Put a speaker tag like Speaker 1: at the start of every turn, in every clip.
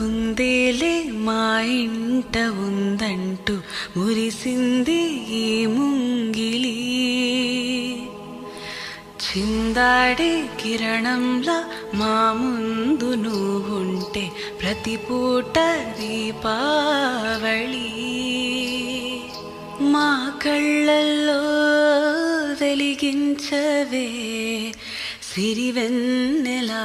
Speaker 1: కుందేలే మా ఇంట ఉందంటూ మురిసింది ఈ ముంగిలి. చిందాడే కిరణంలా మా ముందు నువ్వుంటే ప్రతి పూట దీపావళి. మా కళ్ళల్లో వెలిగించవే సిరివెన్నెలా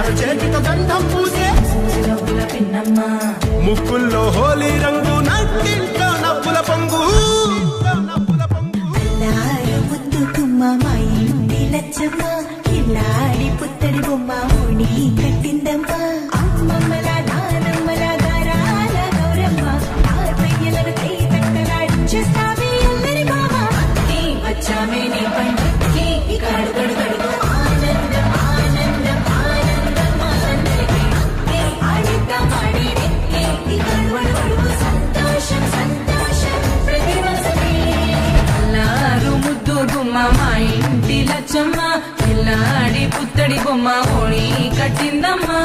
Speaker 2: అరచేతితో గంధం పూసే. ముక్కుల్లో హోలీ రంగు నట్టింట్లో నవ్వుల పంగు. నవ్వుల
Speaker 3: పుత్తడి బొమ్మ గౌరమ్మ.
Speaker 4: ముద్దు మా ఇంటి లచ్చమ్మ పిల్లాడి పుత్తడి బొమ్మ ఓణి కట్టిందమ్మా.